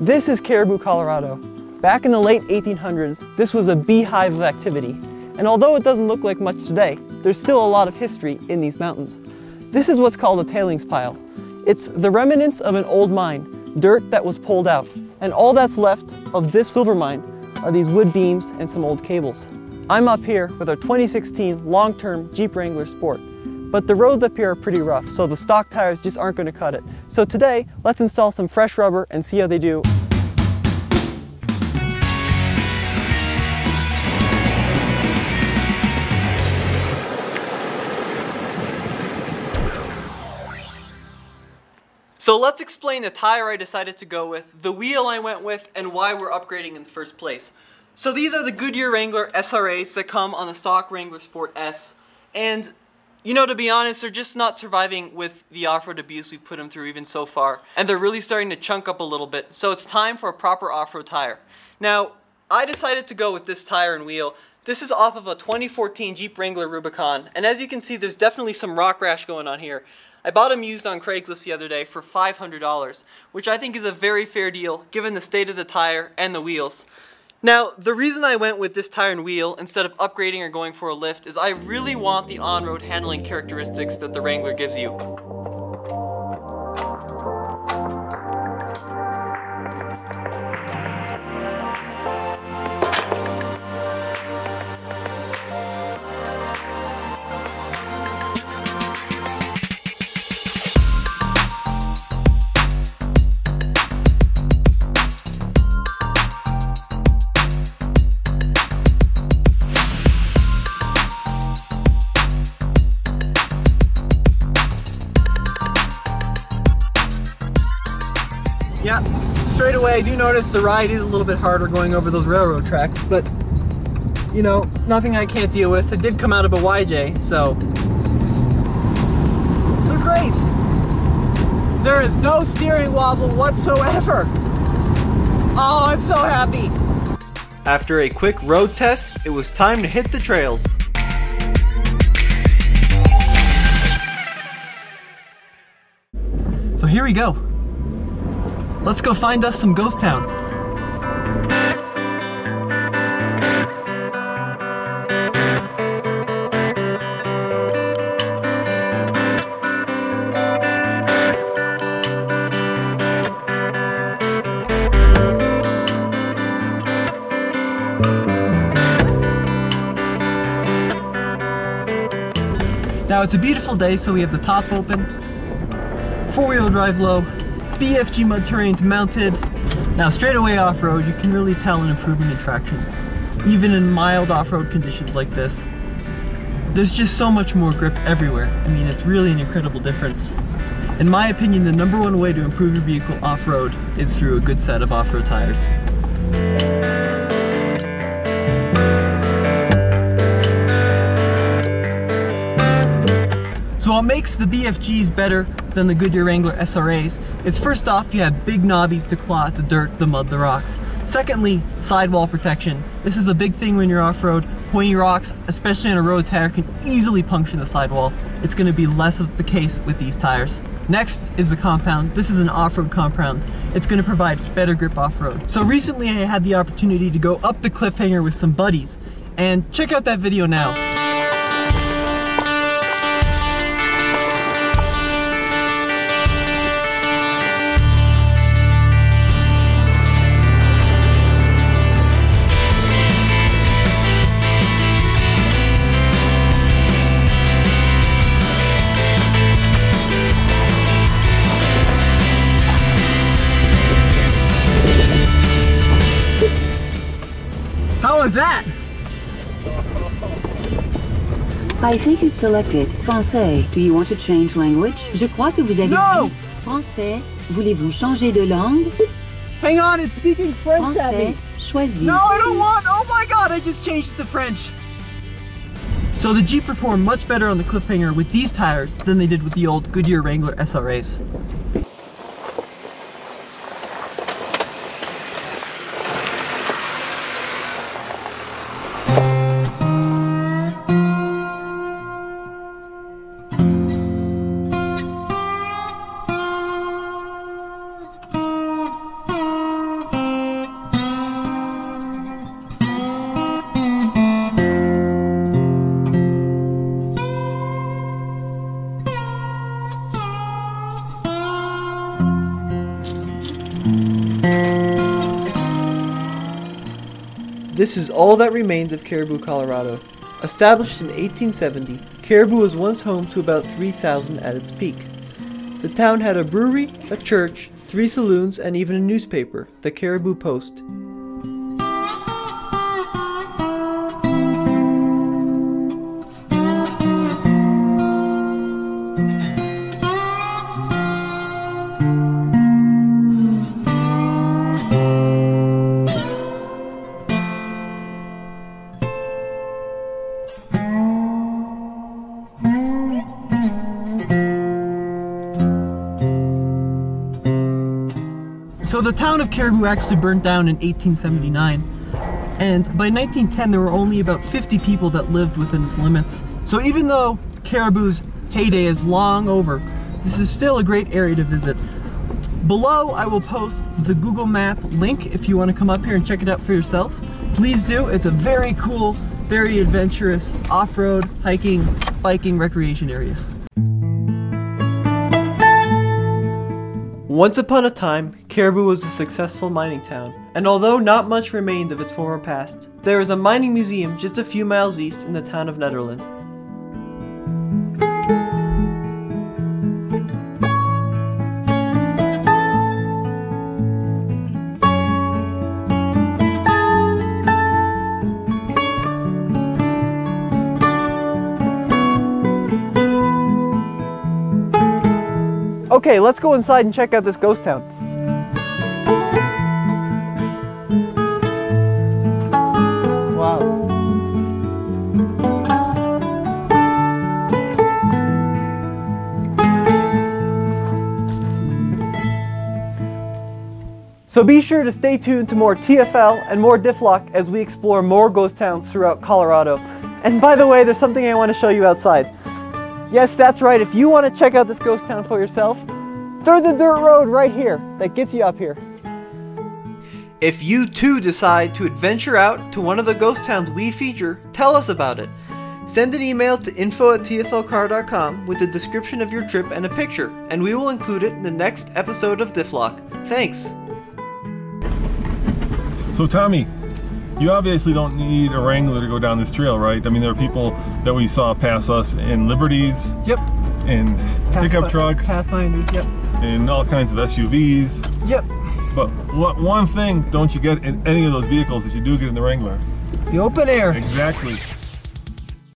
This is Caribou, Colorado. Back in the late 1800s, this was a beehive of activity. And although it doesn't look like much today, there's still a lot of history in these mountains. This is what's called a tailings pile. It's the remnants of an old mine, dirt that was pulled out. And all that's left of this silver mine are these wood beams and some old cables. I'm up here with our 2016 long-term Jeep Wrangler Sport. But the roads up here are pretty rough, so the stock tires just aren't going to cut it. So today, let's install some fresh rubber and see how they do. So let's explain the tire I decided to go with, the wheel I went with, and why we're upgrading in the first place. So these are the Goodyear Wrangler SRAs that come on the stock Wrangler Sport S. And, you know, to be honest, they're just not surviving with the off-road abuse we've put them through even so far. And they're really starting to chunk up a little bit. So it's time for a proper off-road tire. Now, I decided to go with this tire and wheel. This is off of a 2014 Jeep Wrangler Rubicon. And as you can see, there's definitely some rock rash going on here. I bought them used on Craigslist the other day for $500, which I think is a very fair deal given the state of the tire and the wheels. Now, the reason I went with this tire and wheel instead of upgrading or going for a lift is I really want the on-road handling characteristics that the Wrangler gives you. I do notice the ride is a little bit harder going over those railroad tracks, but you know, nothing I can't deal with. It did come out of a YJ, so they're great. There is no steering wobble whatsoever. Oh, I'm so happy. After a quick road test, it was time to hit the trails. So here we go. Let's go find us some ghost town. Now it's a beautiful day, so we have the top open, four-wheel drive low, BFG mud terrains mounted. Now straight away off-road, you can really tell an improvement in traction. Even in mild off-road conditions like this, there's just so much more grip everywhere. I mean, it's really an incredible difference. In my opinion, the number one way to improve your vehicle off-road is through a good set of off-road tires. So what makes the BFGs better than the Goodyear Wrangler SRAs is first off, you have big knobbies to claw at the dirt, the mud, the rocks. Secondly, sidewall protection. This is a big thing when you're off-road. Pointy rocks, especially on a road tire, can easily puncture the sidewall. It's gonna be less of the case with these tires. Next is the compound. This is an off-road compound. It's gonna provide better grip off-road. So recently I had the opportunity to go up the cliffhanger with some buddies and check out that video now. I think it's selected français. Do you want to change language? Je crois que vous avez No! dit français. Voulez-vous changer de langue? Hang on, it's speaking French at Français, me. choisis. No, I don't want, oh my god, I just changed it to French. So the Jeep performed much better on the cliffhanger with these tires than they did with the old Goodyear Wrangler SRAs. This is all that remains of Caribou, Colorado. Established in 1870, Caribou was once home to about 3,000 at its peak. The town had a brewery, a church, three saloons, and even a newspaper, the Caribou Post. The town of Caribou actually burnt down in 1879. And by 1910, there were only about 50 people that lived within its limits. So even though Caribou's heyday is long over, this is still a great area to visit. Below, I will post the Google Map link if you want to come up here and check it out for yourself. Please do. It's a very cool, very adventurous off-road, hiking, biking recreation area. Once upon a time, Caribou was a successful mining town, and although not much remained of its former past, there is a mining museum just a few miles east in the town of Nederland. Okay, let's go inside and check out this ghost town. So be sure to stay tuned to more TFL and more Difflock as we explore more ghost towns throughout Colorado. And by the way, there's something I want to show you outside. Yes, that's right. If you want to check out this ghost town for yourself, there's the dirt road right here that gets you up here. If you too decide to adventure out to one of the ghost towns we feature, tell us about it. Send an email to info at tflcar.com with a description of your trip and a picture, and we will include it in the next episode of Difflock. Thanks! So Tommy, you obviously don't need a Wrangler to go down this trail, right? I mean, there are people that we saw pass us in Liberties, Yep. in pickup trucks, Pathfinders, yep. in all kinds of SUVs. Yep. But what one thing don't you get in any of those vehicles that you do get in the Wrangler? The open air. Exactly.